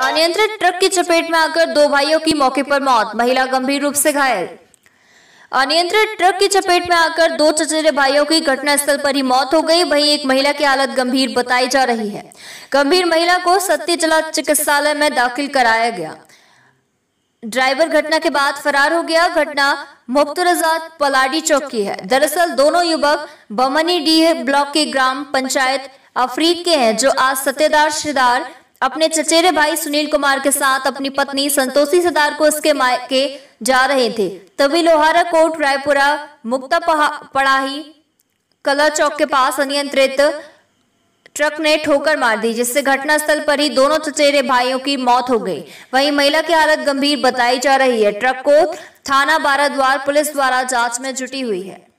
अनियंत्रित ट्रक की चपेट में आकर दो भाइयों की मौके पर मौत, महिला गंभीर रूप से घायल। अनियंत्रित ट्रक की चपेट में आकर दो चचेरे भाइयों की घटनास्थल पर ही मौत हो गई। वहीं एक महिला की हालत गंभीर बताई जा रही है। गंभीर महिला को सत्यचला चिकित्सालय में दाखिल कराया गया। ड्राइवर घटना के बाद फरार हो गया। घटना मुफ्तरजात पलाडी चौक की है। दरअसल दोनों युवक बमनी डी ब्लॉक के ग्राम पंचायत अफरीद के हैं, जो आज सत्यदार शिदार अपने चचेरे भाई सुनील कुमार के साथ अपनी पत्नी संतोषी सदार को उसके मायके जा रहे थे। तभी लोहारा कोट रायपुरा मुक्ता पड़ाही कला चौक के पास अनियंत्रित ट्रक ने ठोकर मार दी, जिससे घटनास्थल पर ही दोनों चचेरे भाइयों की मौत हो गई। वहीं महिला की हालत गंभीर बताई जा रही है। ट्रक को थाना बाराद्वार पुलिस द्वारा जाँच में जुटी हुई है।